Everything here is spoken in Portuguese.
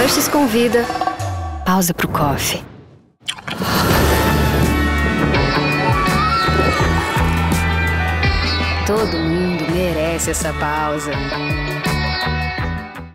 Hershey's convida. Pausa pro coffee. Todo mundo merece essa pausa.